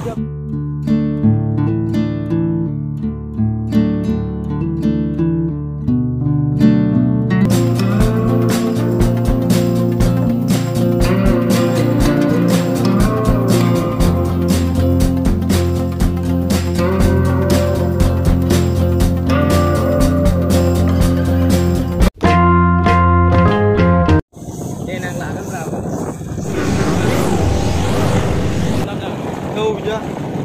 就。पूजा